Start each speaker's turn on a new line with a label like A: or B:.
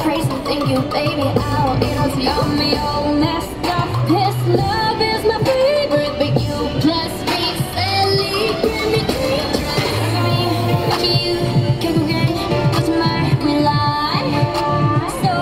A: crazy, thank you, baby. Eat you. Got me all messed up. His love is my favorite, but you plus me, Sally, give me me, lucky you, can't get what's my rely. So